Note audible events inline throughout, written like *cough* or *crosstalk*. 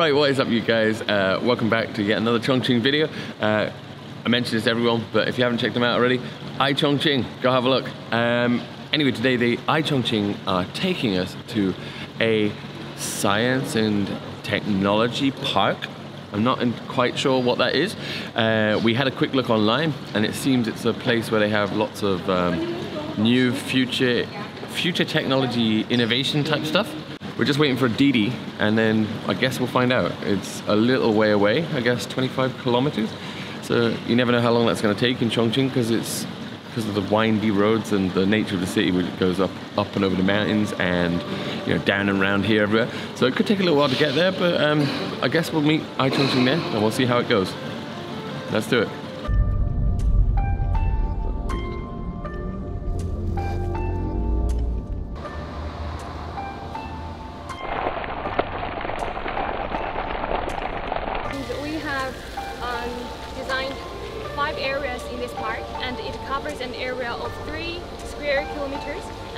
Right, what is up you guys? Uh, welcome back to yet another Chongqing video. Uh, I mentioned this to everyone, but if you haven't checked them out already, iChongqing, go have a look. Um, anyway, today the iChongqing are taking us to a science and technology park. I'm not quite sure what that is. Uh, we had a quick look online and it seems it's a place where they have lots of um, new future, future technology innovation type stuff. We're just waiting for a Didi and then I guess we'll find out. It's a little way away, I guess 25 kilometers. So you never know how long that's going to take in Chongqing because it's because of the windy roads and the nature of the city which goes up up and over the mountains and you know down and around here everywhere. So it could take a little while to get there, but um, I guess we'll meet iChongqing there and we'll see how it goes. Let's do it.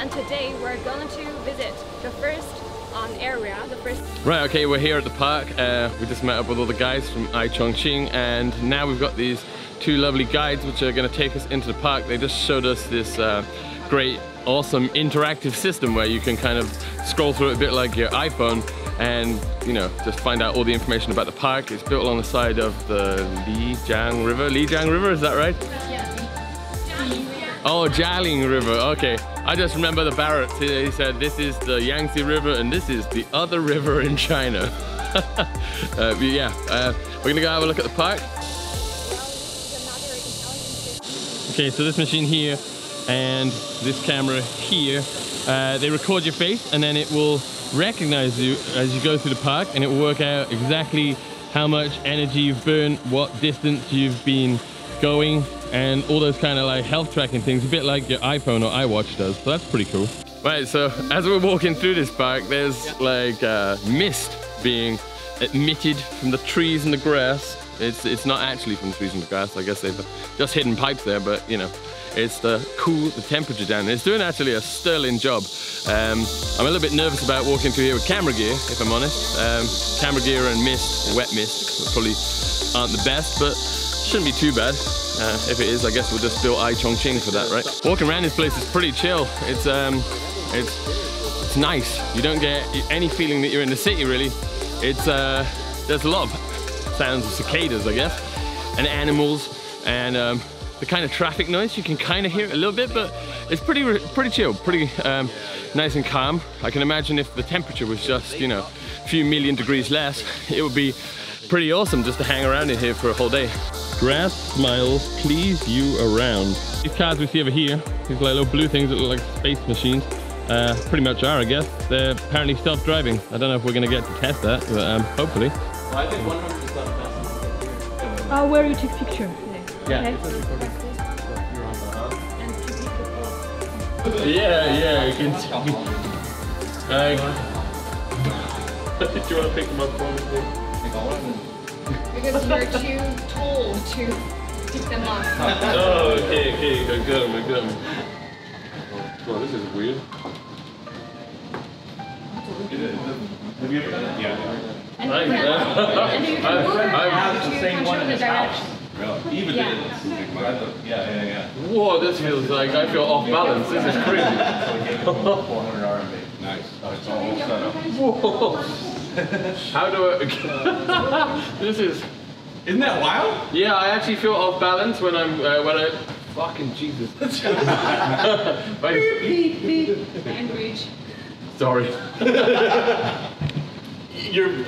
And today we're going to visit the first um, area, the first... Right, okay, we're here at the park. Uh, we just met up with all the guys from iChongqing and now we've got these two lovely guides which are going to take us into the park. They just showed us this uh, great, awesome interactive system where you can kind of scroll through it a bit like your iPhone and you know just find out all the information about the park. It's built along the side of the Lijiang River. Lijiang River, is that right? Oh, Jialing River. Okay, I just remember the Barrett. He said this is the Yangtze River and this is the other river in China. *laughs* uh, yeah, uh, we're gonna go have a look at the park. Okay, so this machine here and this camera here, uh, they record your face and then it will recognize you as you go through the park and it will work out exactly how much energy you've burned, what distance you've been going, and all those kind of like health tracking things, a bit like your iPhone or iWatch does. So that's pretty cool. Right, so as we're walking through this park, there's like uh, mist being emitted from the trees and the grass. It's, it's not actually from the trees and the grass. I guess they've just hidden pipes there, but you know, it's the cool the temperature down. It's doing actually a sterling job. Um, I'm a little bit nervous about walking through here with camera gear, if I'm honest. Um, camera gear and mist, wet mist, probably aren't the best, but shouldn't be too bad. Uh, if it is, I guess we'll just build iChongqing for that, right? Walking around this place is pretty chill. It's um, it's it's nice. You don't get any feeling that you're in the city, really. It's uh, there's a lot of sounds of cicadas, I guess, and animals, and um, the kind of traffic noise. You can kind of hear it a little bit, but it's pretty pretty chill, pretty um, nice and calm. I can imagine if the temperature was just, you know, a few million degrees less, it would be pretty awesome just to hang around in here for a whole day. Grass smiles, please you around. These cars we see over here, these like little blue things that look like space machines, uh, pretty much are, I guess. They're apparently self-driving. I don't know if we're gonna get to test that, but um, hopefully. Well, I think 100% Uh, where you take picture. Yeah. Okay. Yeah, yeah, you can see. Uh, *laughs* do you want to pick them up for me? Because you're too tall to pick them up. *laughs* Oh, okay, okay, I got him, I got him. Oh, this is weird. Have you ever done it? Yeah. And I- you can, and you can move it I- around the same one control in the house. direction. Really? Even Yeah. did. Yeah, yeah, yeah. Whoa, this feels like I feel off balance. This is crazy. So we gave him 400 RMB. Nice. It's all set up. Whoa. *laughs* How do I? *laughs* this is. Isn't that wild? Yeah, I actually feel off balance when I'm uh, when I. Fucking Jesus. *laughs* Wait, Language. sorry. You're.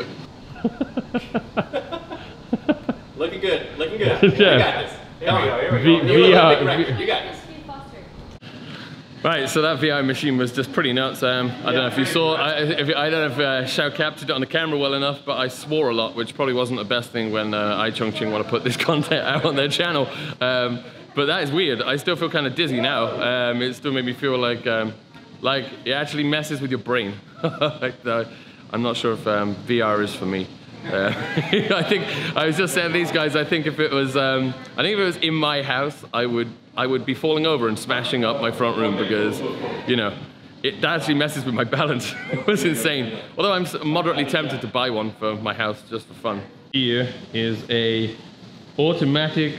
Looking good. Looking good. Yeah. We got this. Here we go. Here we V- go. Here we go. VR Big record. You got this. Right, so that VI machine was just pretty nuts. Um, I don't know if you saw, I, if, I don't know if uh, Shao captured it on the camera well enough, but I swore a lot, which probably wasn't the best thing when uh, iChongqing want to put this *laughs* content out on their channel. Um, but that is weird. I still feel kind of dizzy now. Um, it still made me feel like, um, like it actually messes with your brain. *laughs* like, I'm not sure if um, VR is for me. Uh, *laughs* I think I was just saying these guys. I think if it was, um, I think if it was in my house, I would, I would be falling over and smashing up my front room because, you know, it actually messes with my *laughs* balance. it was insane. Although I'm moderately tempted to buy one for my house just for fun. Here is a automatic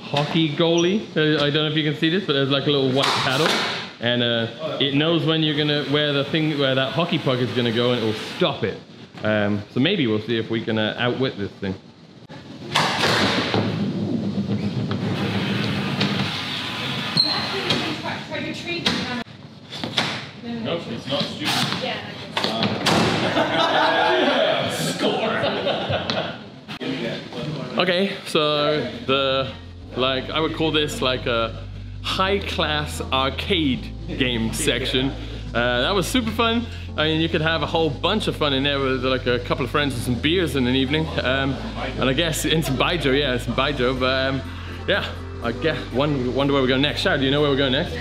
hockey goalie. Uh, I don't know if you can see this, but there's like a little white paddle. And uh, it knows when you're gonna, where the thing, where that hockey puck is gonna go and it will stop it. Um, so maybe we'll see if we can uh, outwit this thing. Nope, it's not stupid. Okay, so the like I would call this like a high class arcade game section. Uh, that was super fun. I mean, you could have a whole bunch of fun in there with like a couple of friends and some beers in an evening. Um, and I guess in some baijiu, yeah, some baijiu. But um, yeah, I guess one wonder where we're going next. Shao, do you know where we're going next?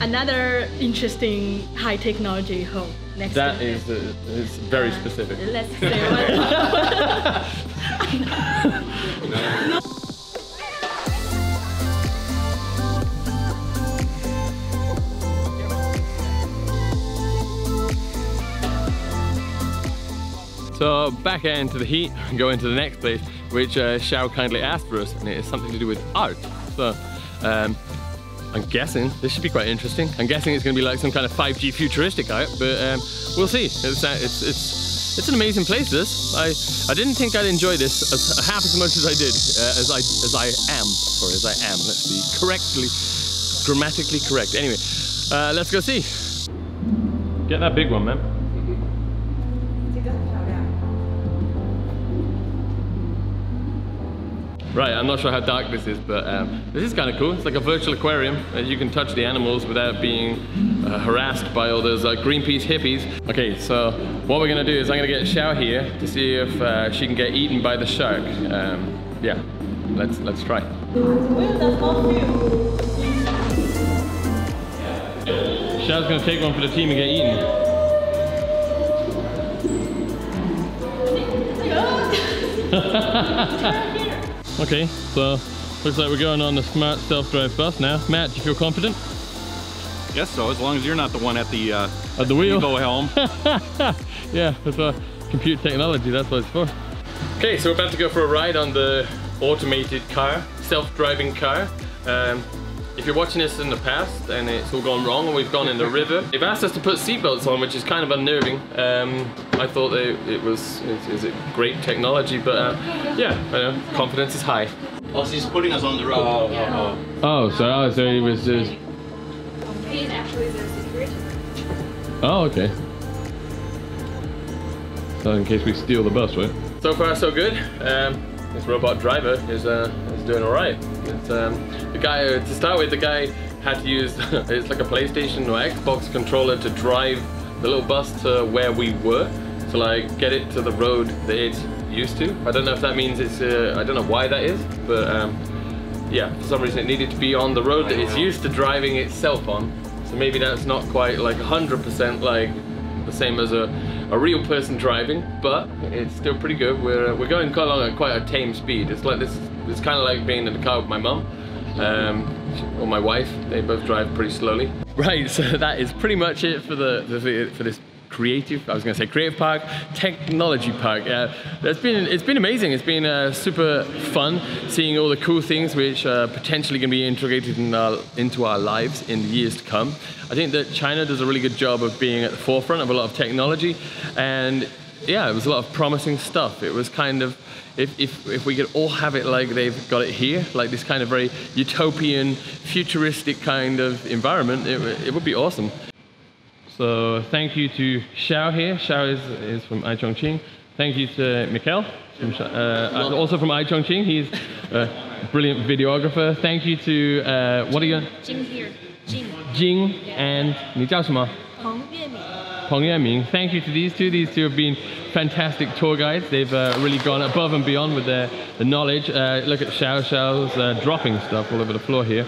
Another interesting high technology home next That is, uh, is very specific. Let's say what. *laughs* *laughs* So back into the heat, and *laughs* go into the next place, which uh, Shao kindly asked for us, and it is something to do with art. So um, I'm guessing this should be quite interesting. I'm guessing it's going to be like some kind of 5G futuristic art, but um, we'll see. It's, uh, it's, it's, it's an amazing place. This I I didn't think I'd enjoy this as, half as much as I did, uh, as I as I am, or as I am. Let's be correctly, grammatically correct. Anyway, uh, let's go see. Get that big one, man. Right, I'm not sure how dark this is, but um, this is kind of cool. It's like a virtual aquarium. Uh, you can touch the animals without being uh, harassed by all those uh, Greenpeace hippies. Okay, so what we're gonna do is I'm gonna get Shao here to see if uh, she can get eaten by the shark. Um, yeah, let's let's try. Shao's gonna take one for the team and get eaten. *laughs* *laughs* Okay, so looks like we're going on the smart self-drive bus now. Matt, do you feel confident? Guess so, as long as you're not the one at the uh, At the wheel? Evo helm. *laughs* yeah, that's uh, computer technology, that's what it's for. Okay, so we're about to go for a ride on the automated car, self-driving car. Um, if you're watching this in the past and it's all gone wrong and we've gone in the river, they've asked us to put seatbelts on, which is kind of unnerving. Um, I thought that it was, is, is it great technology, but uh, yeah, I know, confidence is high. Oh, so he's putting us on the road. Oh, so, oh, so it was just, He's actually the security. Oh, okay. So in case we steal the bus, right? So far, so good. Um, this robot driver is uh, is doing all right. It's, um, the guy uh, to start with, the guy had to use *laughs* it's like a PlayStation or Xbox controller to drive the little bus to where we were, to like get it to the road that it's used to. I don't know if that means it's uh, I don't know why that is, but um, yeah, for some reason it needed to be on the road that it's used to driving itself on. So maybe that's not quite like 100% like the same as a, a real person driving, but it's still pretty good. We're, we're going quite along at quite a tame speed. It's like this, it's kind of like being in the car with my mum um, or my wife. They both drive pretty slowly. *laughs* Right, so that is pretty much it for the, the for this creative, I was gonna say creative park, technology park. Uh, it's been it's been amazing. It's been uh, super fun seeing all the cool things which are potentially gonna be integrated in our, into our lives in the years to come. I think that China does a really good job of being at the forefront of a lot of technology, and yeah, it was a lot of promising stuff. It was kind of if, if, if we could all have it like they've got it here, like this kind of very utopian, futuristic kind of environment, it, it would be awesome. So thank you to Xiao here. Xiao is, is from iChongqing. Thank you to Mikhail, from, uh, uh, also from iChongqing. He's a brilliant videographer. Thank you to, uh, what are you? Jing here. Jing. Jing and 你叫什么? Peng Yuanming. Peng Thank you to these two. These two have been fantastic tour guides. They've uh, really gone above and beyond with their, their knowledge. Uh, look at Xiao Xiao's uh, dropping stuff all over the floor here.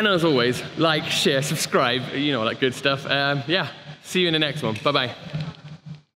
And as always, like, share, subscribe, you know, all that good stuff. Um, yeah, see you in the next one. Bye bye.